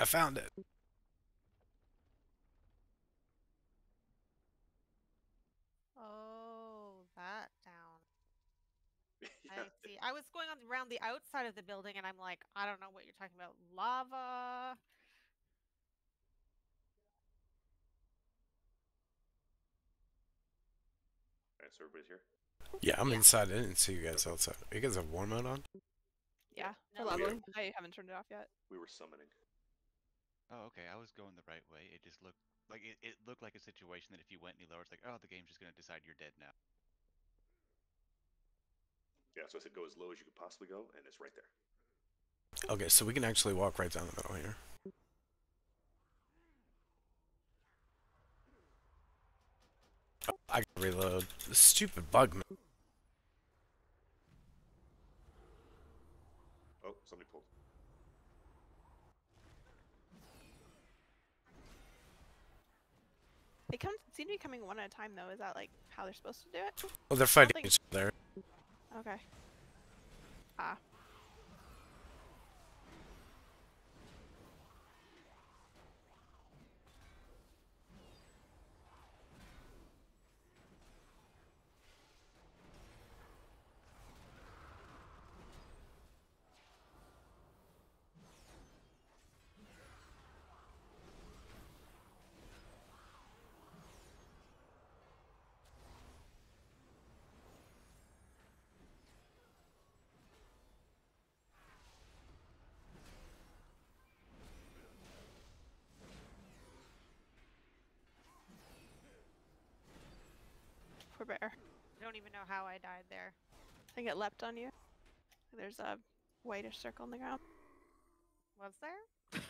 I found it. Oh, that down. I see. I was going on around the outside of the building, and I'm like, I don't know what you're talking about. Lava. Alright, so everybody's here. Yeah, I'm Yeah. inside. I didn't see you guys outside. You guys have War Mode on? Yeah, No, for we leveling. I haven't turned it off yet. We were summoning. Oh, okay. I was going the right way. It just looked like it, it looked like a situation that if you went any lower, it's like, oh, the game's just gonna decide you're dead now. Yeah, so I said go as low as you could possibly go, and it's right there. Okay, so we can actually walk right down the middle here. Oh, I can reload. This stupid bug. man. Oh, somebody pulled. They come seem to be coming one at a time though. Is that like how they're supposed to do it? Oh, they're fighting think- each other. Okay. Ah. Bear. I don't even know how I died there. I think it leapt on you. There's a whitish circle on the ground. Was there?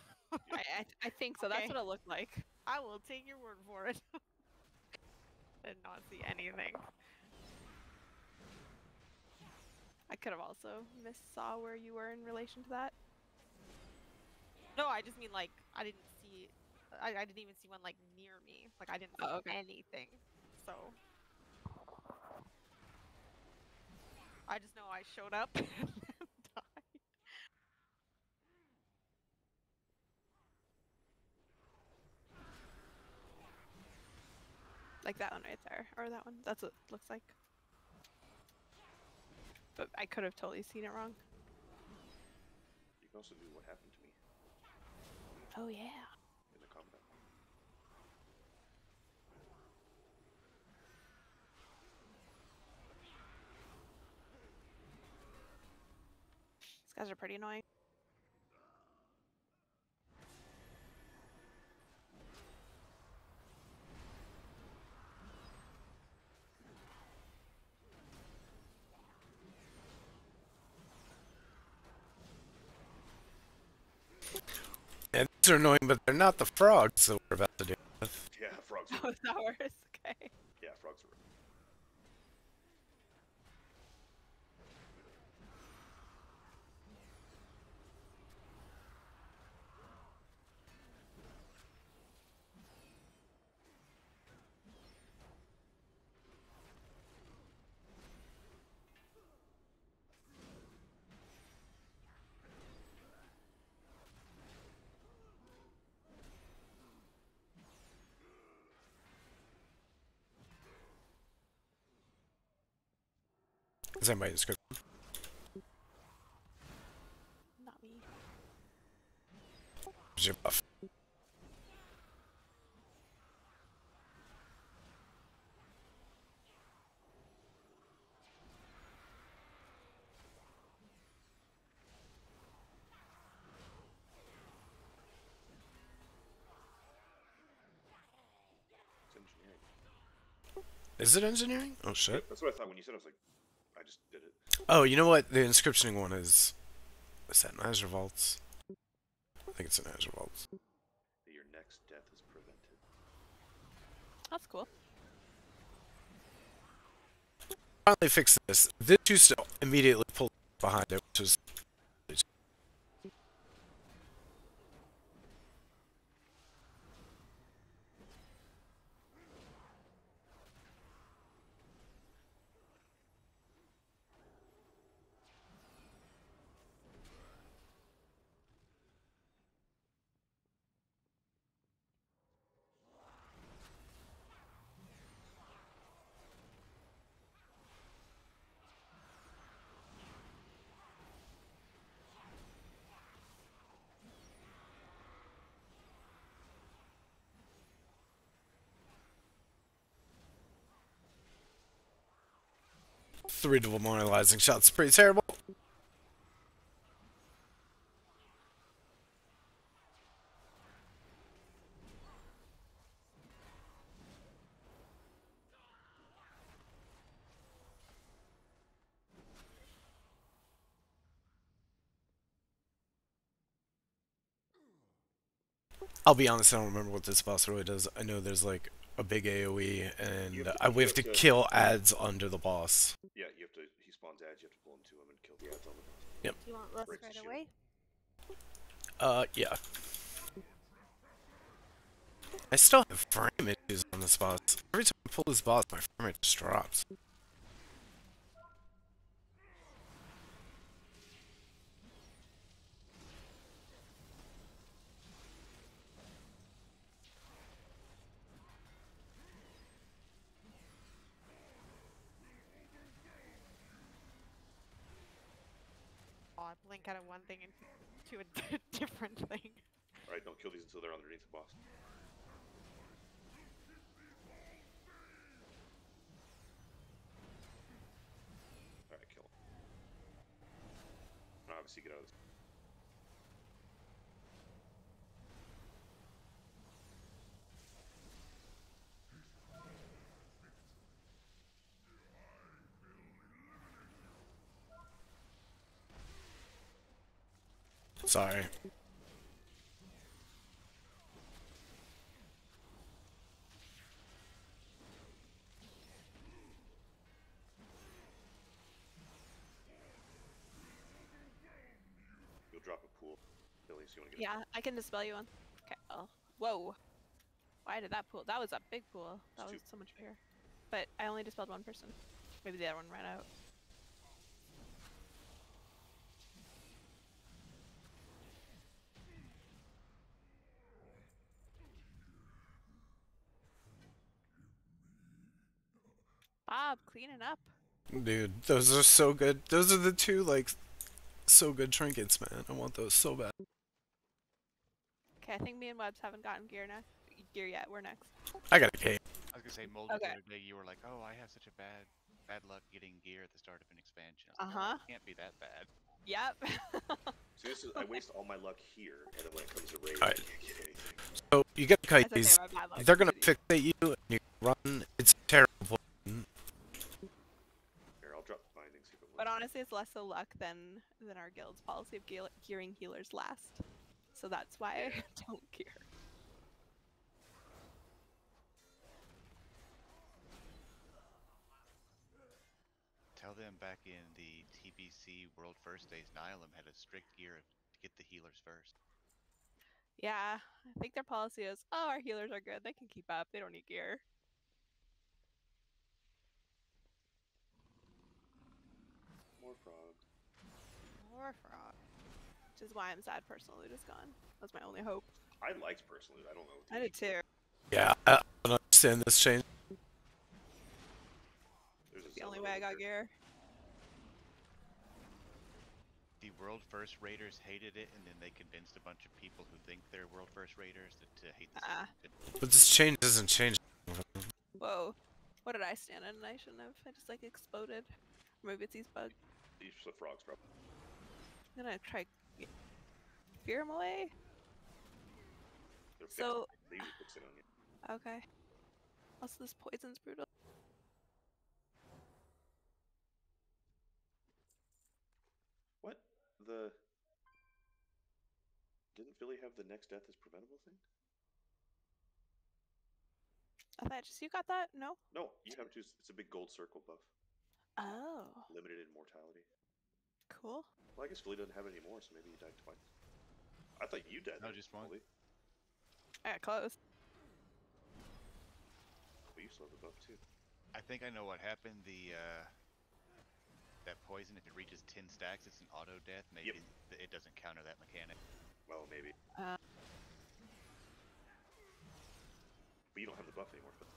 I, I, I think so. Okay. That's what it looked like. I will take your word for it. Did not see anything. I could have also missed saw where you were in relation to that. No, I just mean like I didn't see. I, I didn't even see one like near me. Like I didn't oh, see Oh, okay. anything. So I just know I showed up and died. Like that one right there. Or that one. That's what it looks like. But I could have totally seen it wrong. You can also do what happened to me Oh yeah. in the combat. These guys are pretty annoying. And these are annoying, but they're not the frogs that we're about to deal with. Yeah, frogs are. Oh, is that worse? Okay. yeah, frogs are. Is? Not me. Where's your buff? Is it engineering? Oh shit. That's what I thought when you said. I was like, I just did it. Oh, you know what? The inscriptioning one is. Is that an Azure Vaults? I think it's an Azure Vaults. Your next death is prevented. That's cool. Finally fixed this. This used to immediately pull behind it, which was. Three demoralizing shots. Pretty terrible. I'll be honest, I don't remember what this boss really does. I know there's like a big AoE, and have to- I, we have have to to- kill ads under the boss. Yeah, you have to. He spawns ads. You have to pull him to him and kill the ads on the. Do you want less Breaks right away? Uh, yeah. I still have frame issues on this boss. Every time I pull this boss, my frame rate just drops. I blink out of one thing into a different thing. All right, don't kill these until they're underneath the boss. All right, kill. Obviously, get out of this. Sorry. You'll drop a pool. Billy, so you want to get Yeah, I can dispel you one. Okay. Oh, whoa. Why did that pool? That was a big pool. That It's was two- so much bigger. But I only dispelled one person. Maybe the other one ran out. Bob, cleaning up. Dude, those are so good. Those are the two, like, so good trinkets, man. I want those so bad. Okay, I think me and Webs haven't gotten gear now. Gear yet. We're next. I got a cape. I was gonna say, Moldy, Okay. the other day you were like, "Oh, I have such a bad, bad luck getting gear at the start of an expansion." I was like, "Oh, Uh-huh. it can't be that bad. Yep. See, this is I waste all my luck here, and then when it comes to raid, Alright. I can't get anything. So, you get That's okay, kites. my bad luck They're gonna fixate you, and you run. It's terrible. Here, I'll drop the binding. See if it works. But honestly, it's less so luck than than our guild's policy of gear- gearing healers last. So that's why I don't gear. Tell them back in the TBC World First days, Nihilum had a strict gear to get the healers first. Yeah, I think their policy is, oh, our healers are good. They can keep up. They don't need gear. More frog. More frog. Which is why I'm sad personal loot is gone. That's my only hope. I liked personally. I don't know. what I the did too. Yeah, I I don't understand this change. There's a The only way I got gear. The World First Raiders hated it, and then they convinced a bunch of people who think they're World First Raiders to, to hate the Ah. system. But this change doesn't change. Whoa. What did I stand in? I shouldn't have. I just like exploded. Or maybe it's these bugs. These the frogs, bro. I'm gonna try g- fear them away. They're fixed. So they usually fix on you. okay. Also, this poison's brutal. What the? Didn't Philly have the next death is preventable thing? I thought just you got that. No. No, you have to. It's a big gold circle buff. Oh, Limited immortality. cool. Well, I guess Philly doesn't have any more, so maybe he died twice. I thought you died. No, then, just one. Philly. I got close. But you still have the buff too. I think I know what happened. The uh, that poison, if it reaches ten stacks, it's an auto death. Maybe th- it doesn't counter that mechanic. Well, maybe. Uh. But you don't have the buff anymore. Phil.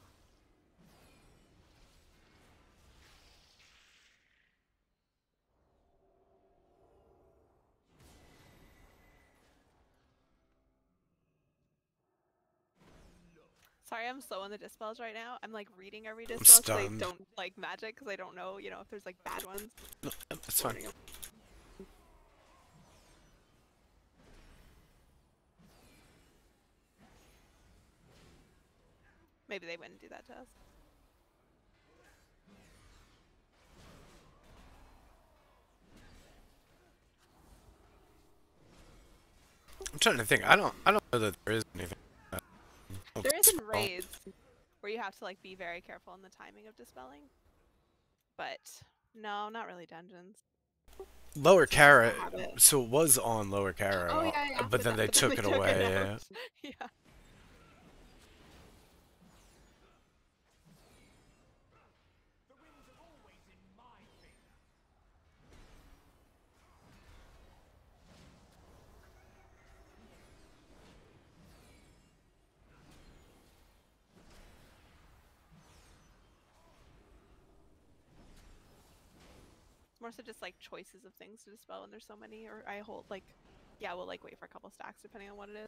Sorry, I'm slow on the dispels right now. I'm like reading every dispel because I don't like magic because I don't know, you know, if there's like bad ones. No, uh, It's fine. Maybe they wouldn't do that to us. I'm trying to think. I don't. I don't know that there is anything. There is in raids where you have to like be very careful in the timing of dispelling. But no, not really dungeons. Lower Kara. So it was on Lower Kara, Oh, yeah, yeah, but then they took it away. yeah. yeah. More so just like choices of things to dispel when there's so many, or I hold like, yeah, we'll like wait for a couple stacks depending on what it is.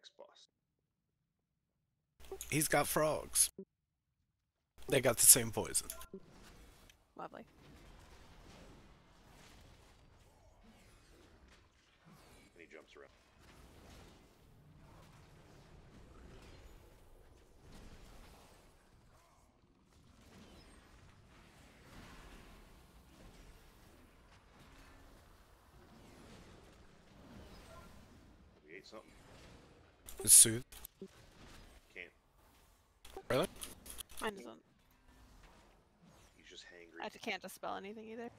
Next boss. He's got frogs. They got the same poison. Lovely. And he jumps around. We ate something. It's soothe. Can't. Really? Mine doesn't. He's just hangry. I d- can't dispel anything either.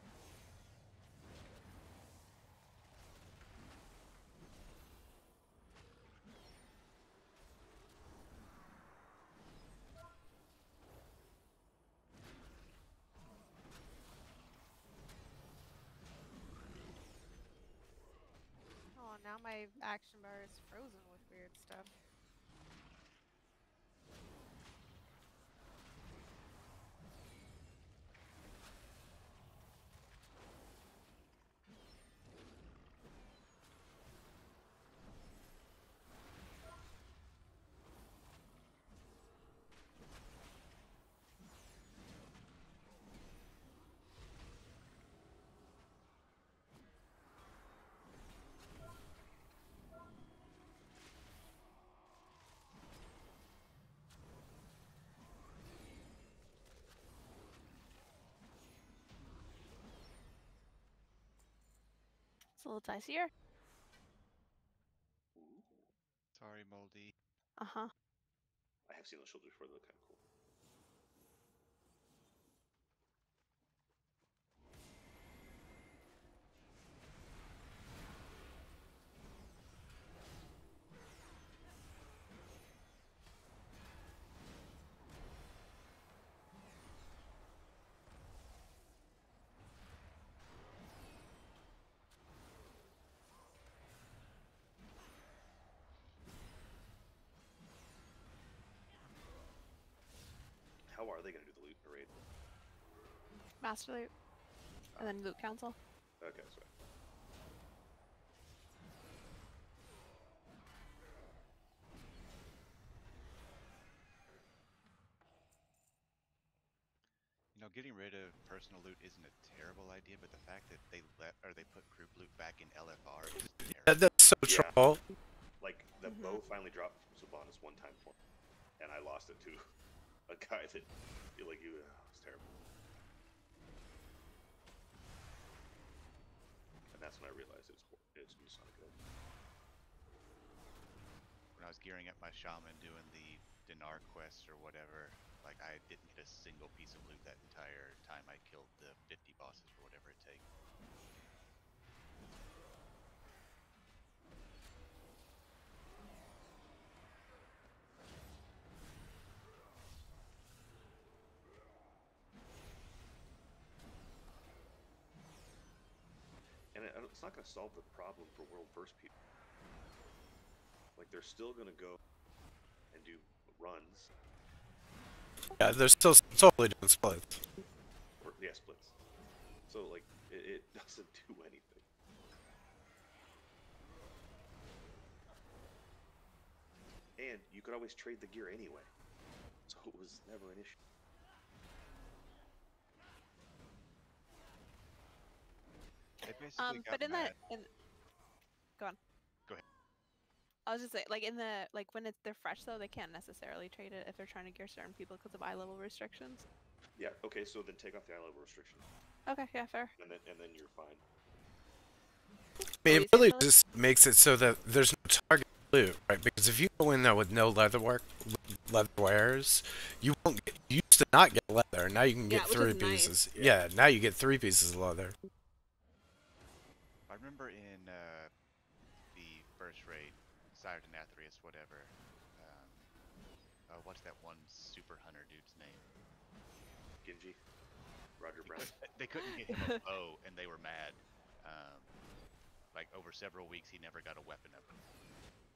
Oh, now my action bar is frozen with weird stuff. It's a little dicier. Sorry, Moldy. Uh huh. I have seen those shoulders before. They look kind of cool. Are they going to do the loot parade? Master loot. And then loot council. Okay, sorry. You know, getting rid of personal loot isn't a terrible idea, but the fact that they let or they put group loot back in LFR is terrible. That's so Yeah. troll. Like the Mhm. bow finally dropped from Sylvanas one time for me, and I lost it to a guy that like you. Oh, was terrible. And that's when I realized it's hor- it's just not good. When I was gearing up my shaman doing the Dinar quest or whatever, Like I didn't get a single piece of loot that entire time I killed the 50 bosses or whatever it takes. It's not going to solve the problem for world first people. Like they're still going to go and do runs Yeah, they're still totally doing splits. or yeah splits. So like it, it doesn't do anything. And you could always trade the gear anyway, so it was never an issue. They basically Um, but in mad. the in, go on. Go ahead. I was just saying, like in the like when it's they're fresh though, they can't necessarily trade it if they're trying to gear certain people because of eye level restrictions. Yeah. Okay. So then take off the eye level restriction, Okay, yeah, fair. and then and then you're fine. I mean, it really just makes it so that there's no target loot, right? Because if you go in there with no leather work, leather wares, you won't get. You used to not get leather, now you can Yeah, get which three is nice. pieces. Yeah, now you get three pieces of leather. I remember in uh, the first raid, Sire Denathrius, whatever. Um, uh, what's that one super hunter dude's name? Genji, Roger Brown. They couldn't get him a bow, and they were mad. Um, like over several weeks, he never got a weapon up.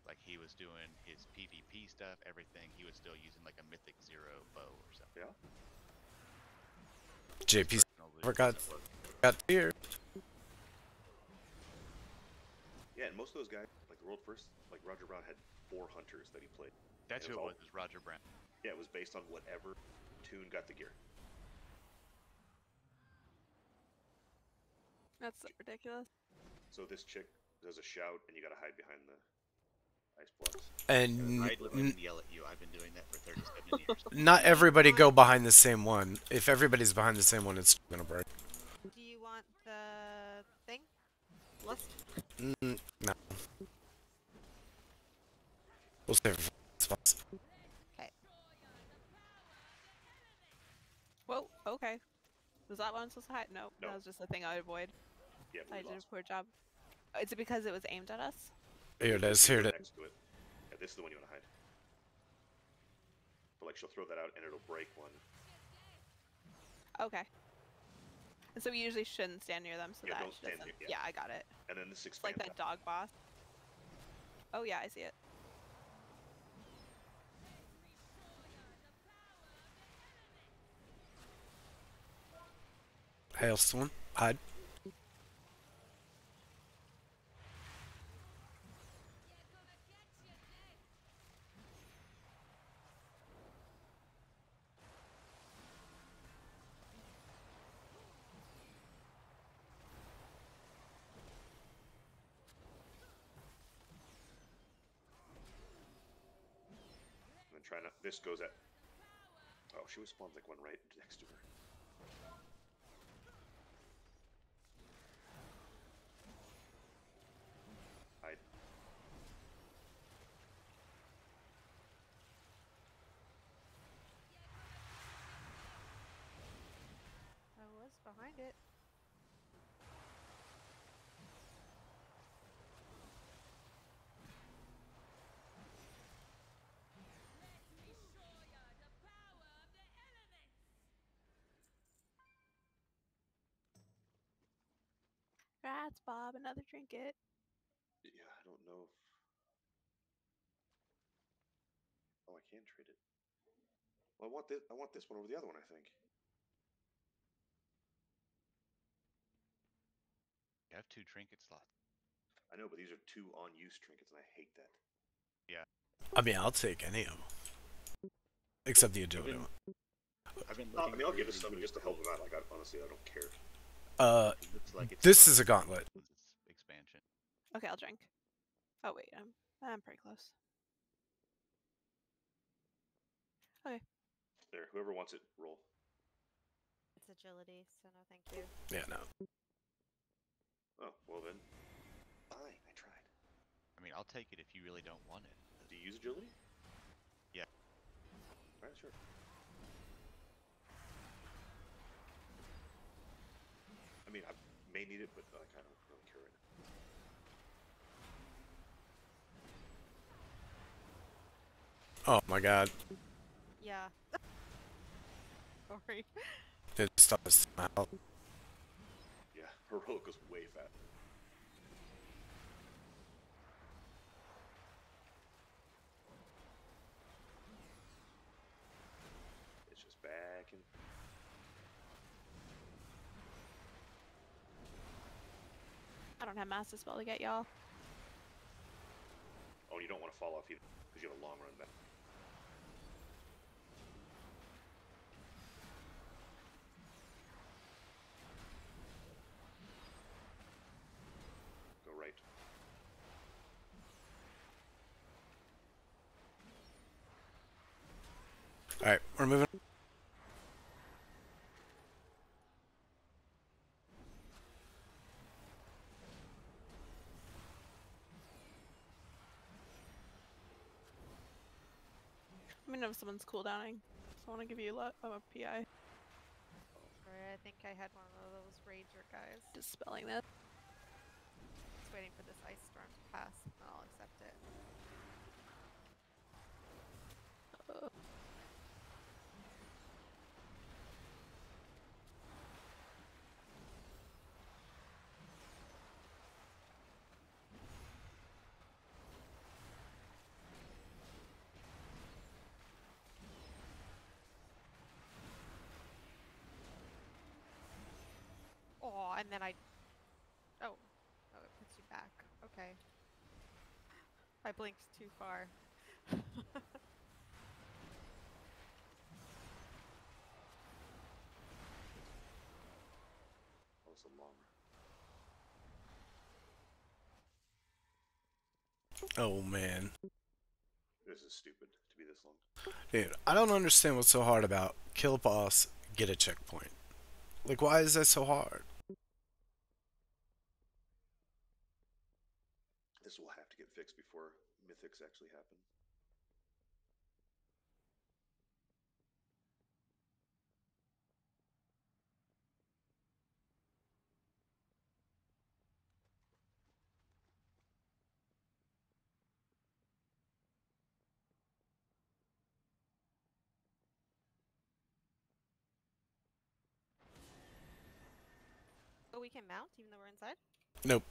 Like he was doing his PvP stuff, everything. He was still using like a Mythic Zero bow or something. Yeah. JP forgot got here. Yeah, and most of those guys, like the world first, like Roger Brown had four hunters that he played. That's it who was it all- was. Was Roger Brown. Yeah, it was based on whatever tune got the gear. That's so ridiculous. So this chick does a shout, and you gotta hide behind the ice blocks. And I'd look n- and yell at you. I've been doing that for 37 years. not everybody go behind the same one. If everybody's behind the same one, it's gonna break. Do you want the thing? List? Mm, no. We'll save it for spots. Okay. Whoa, okay. Was that one supposed to hide? No, No. that was just a thing I would avoid. Yeah, I we did a poor job. Is it because it was aimed at us? Here it is. Here it is. Next to it. Yeah, this is the one you wanna hide. But like she'll throw that out, and it'll break one. Okay. And so we usually shouldn't stand near them, so Yeah, that don't stand doesn't. near- yeah. I got it. And then this It's like expands that dog boss. Oh yeah, I see it. Hailstorm. Hide. Try not. This goes at. Oh, she was spawned like one right next to her. Hide. I was behind it. Rats, Bob, another trinket. Yeah, I don't know. If... Oh, I can trade it. Well, I want this. I want this one over the other one. I think. You have two trinket slots. I know, but these are two on-use trinkets, and I hate that. Yeah. I mean, I'll take any of them. Except the agility one. I've been I mean, I'll give through it somebody just to help them out. Like, I, honestly, I don't care. Uh, like this is a gauntlet. expansion. Okay, I'll drink. Oh wait, I'm I'm pretty close. There, whoever wants it, roll. It's agility, so no thank you. Yeah, no. Oh, well then. Fine, I tried. I mean, I'll take it if you really don't want it. Do you use agility? Yeah. Alright, sure. Mean, I may need it, but like I don't really care right now. Oh my god. Yeah. Sorry. Did It stops out. Yeah, heroic goes way fast. It's just back and I don't have mass dispel to get y'all. oh, you don't want to fall off either because you have a long run back. Go right. Alright, we're moving. Me know if someone's cooldowning. So I want to give you a, a PI. Sorry, I think I had one of those rager guys. Dispelling this. Just waiting for this ice storm to pass, and I'll accept it. Uh, Oh, and then I. Oh. Oh, it puts you back. Okay. I blinked too far. Oh, it's a long. Oh man. This is stupid to be this long. Dude, I don't understand what's so hard about kill boss, get a checkpoint. Like, why is that so hard? This will have to get fixed before mythics actually happen. Oh, we can mount even though we're inside? Nope,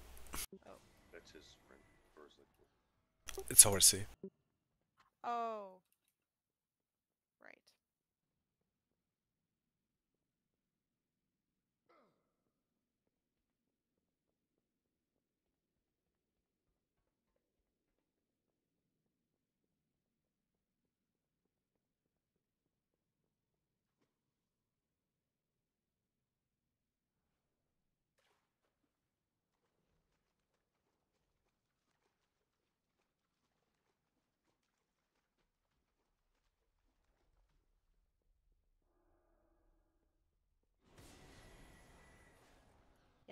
oh. That's his friend. Or is like, it's horsey. Oh. Right.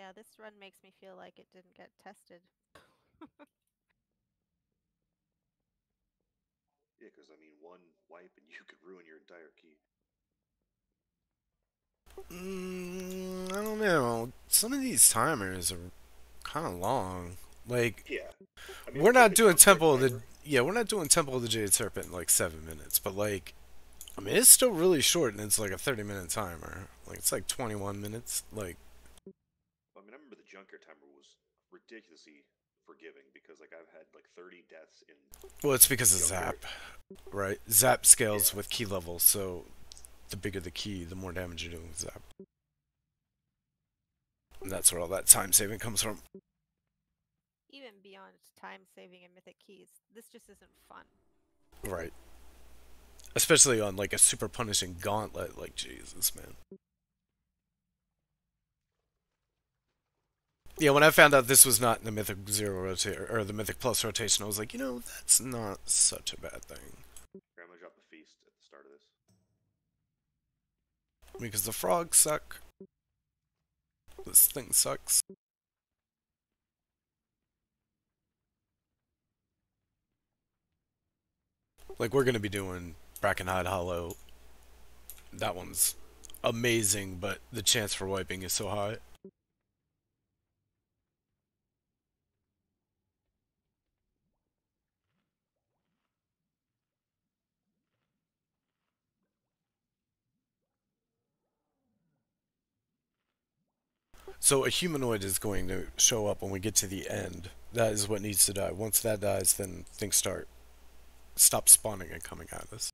Yeah, this run makes me feel like it didn't get tested. yeah, because I mean, one wipe and you could ruin your entire key. Mm, I don't know. Some of these timers are kind of long. Like, Yeah. I mean, we're not doing comes Temple of the yeah, we're not doing Temple of the Jade Serpent in like seven minutes, but like, I mean, it's still really short, and it's like a thirty-minute timer. Like, it's like twenty-one minutes. Like, I mean, I remember the Junker timer was ridiculously forgiving because like I've had like 30 deaths in. well, it's because of Younger. Zap, right? Zap scales Yeah. with key level, so the bigger the key, the more damage you're doing with Zap. And that's where all that time saving comes from. Even beyond time saving and mythic keys, this just isn't fun. Right. Especially on like a super punishing gauntlet, like Jesus, man. Yeah, when I found out this was not in the Mythic Zero rotation or the Mythic Plus rotation, I was like, you know, that's not such a bad thing. Grandma dropped the feast at the start of this. Because the frogs suck. This thing sucks. Like we're gonna be doing Brackenhide Hollow. That one's amazing, but the chance for wiping is so high. So a humanoid is going to show up when we get to the end. That is what needs to die. Once that dies, then things start stop spawning and coming at us.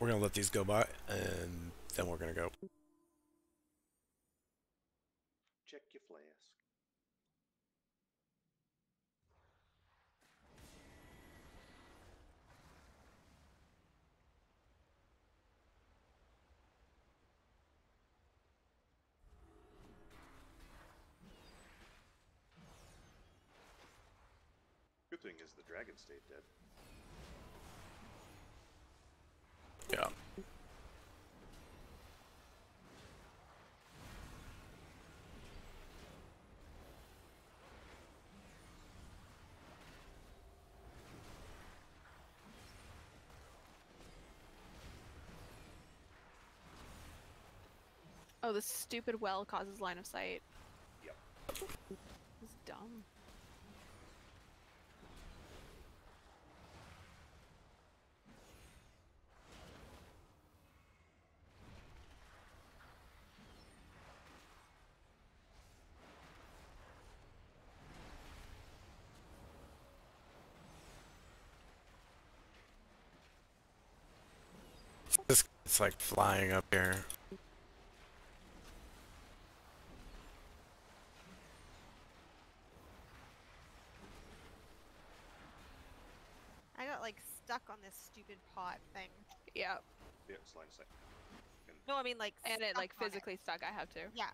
We're gonna let these go by, and then we're gonna go. Good the dragon stayed dead. Yeah. Oh, this stupid well causes line of sight. Yep. It's dumb. This it's like flying up here. I got like stuck on this stupid pot thing. Yeah, Yeah, it's line of sight. No, I mean like. and it like on physically stuck. I have to. Yeah.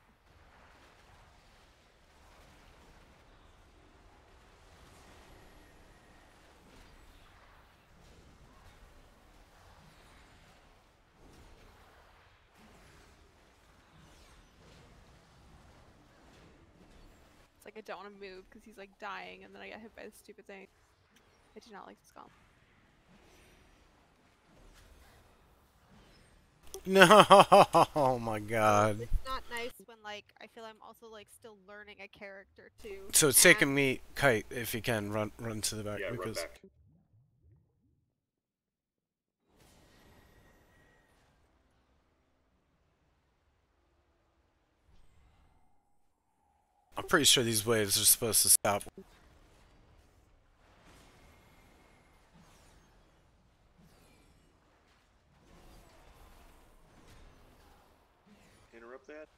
Don't want to move because he's like dying, and then I get hit by this stupid thing. I do not like this comp. No, oh my god. It's not nice when like I feel I'm also like still learning a character too. So it's taking me kite if you can run run to the back yeah, run because back. I'm pretty sure these waves are supposed to stop. Interrupt that.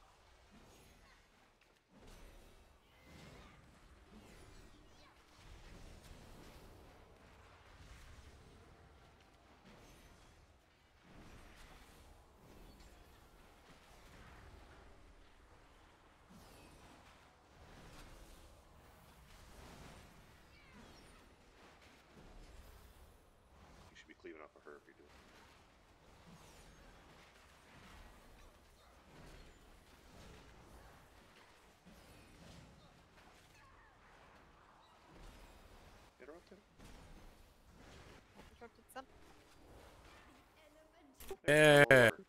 Cleaving off of her if you're doing. Interrupt him. Interrupted some. Yeah. There's more.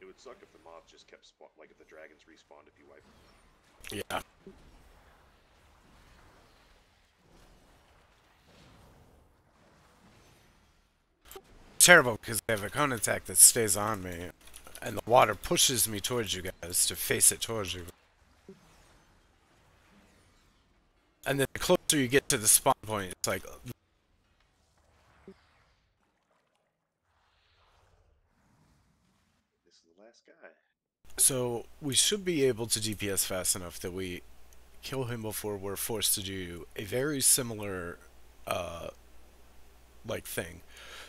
It would suck if the mobs just kept spawn, like if the dragons respawned if you wipe. Yeah. Terrible because I have a cone attack that stays on me, and the water pushes me towards you guys to face it towards you. And then the closer you get to the spawn point, it's like This is the last guy. So we should be able to DPS fast enough that we kill him before we're forced to do a very similar uh like thing.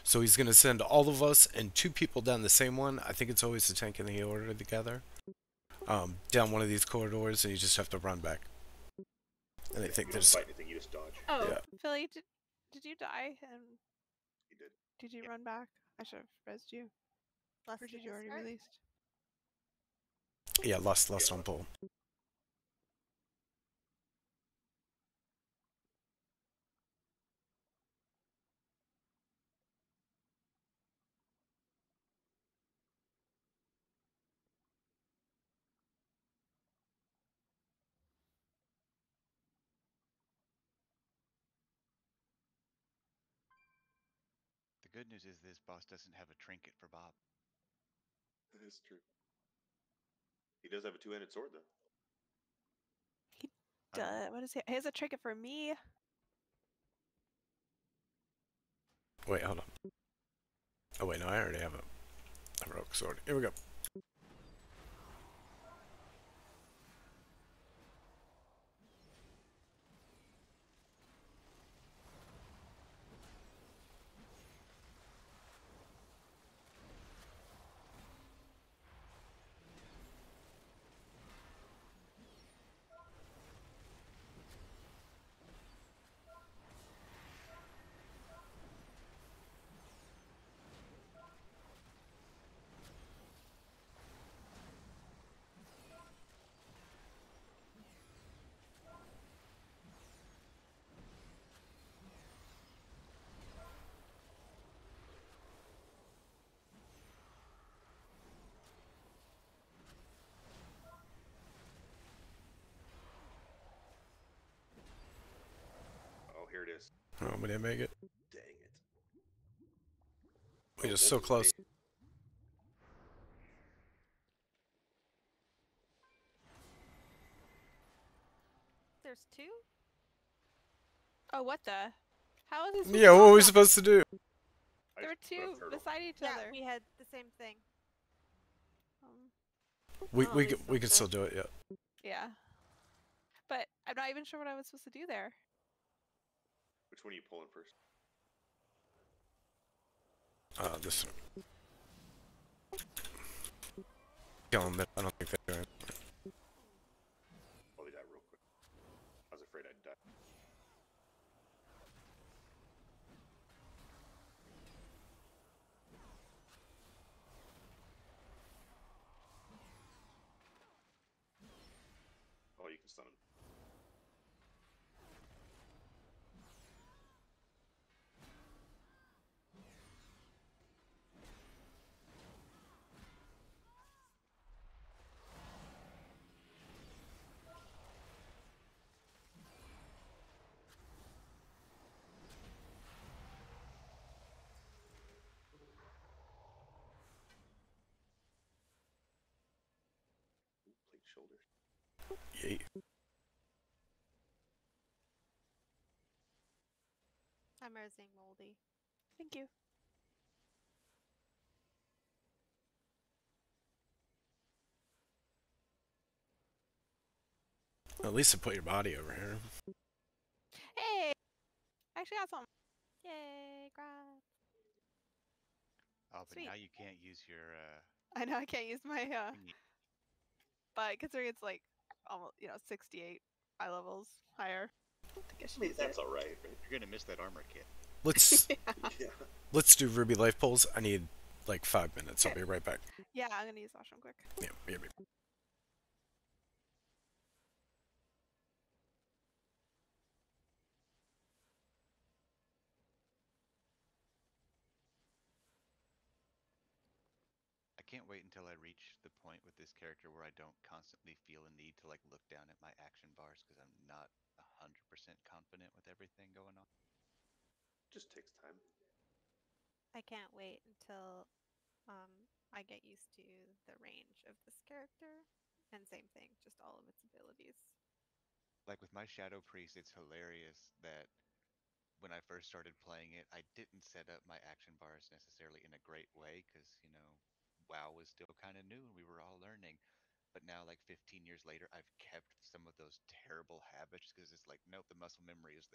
So he's gonna send all of us and two people down the same one. I think it's always the tank and the order together. Um, down one of these corridors and you just have to run back. And I think you don't there's fight anything, you just dodge. Oh, Yeah. Philly, did did you die? And You did. did you Yeah. run back? I should have rezzed you. Less Or did to you already start. released? Yeah, lost, lost on pole. The good news is this boss doesn't have a trinket for Bob. That is true. He does have a two-handed sword, though. He does. what is he? He has a trinket for me. Wait, hold on. Oh wait, no, I already have a heroic sword. Here we go. Oh, here it is. Oh, we didn't make it. Dang it. We Oh, just so close. made. There's two? Oh, what the? How is this? Yeah, what were we supposed to do? There were just put a two beside each Yeah, other. we had the same thing. Um, We Oh, we we could, we still could still do it. Yeah. yeah. But I'm not even sure what I was supposed to do there. Which one are you pulling first? Uh, this one. Kill him, but I don't think they're doing it. Probably die real quick. I was afraid I'd die. Oh, you can stun him. Shoulders. Yay. I'm raising moldy. Thank you. At least to put your body over here. Hey, I actually got some. Yay, grab. Oh, but Sweet. now you can't use your. Uh, I know I can't use my uh, thingy. But considering it's like almost you know 68 eye levels higher. I think I I should mean, that's it. alright, right? You're gonna miss that armor kit. Let's yeah. let's do Ruby Life Pools. I need like five minutes. I'll be right back. Yeah, I'm gonna use Ashram quick. Yeah, yeah, yeah. I can't wait until I reach the point with this character where I don't constantly feel a need to like look down at my action bars because I'm not hundred percent confident with everything going on. Just takes time. I can't wait until um I get used to the range of this character. And same thing, just all of its abilities. Like with my Shadow Priest, it's hilarious that when I first started playing it, I didn't set up my action bars necessarily in a great way because, you know, WoW was still kind of new and we were all learning. But now, like 15 years later, I've kept some of those terrible habits because it's like, nope, the muscle memory is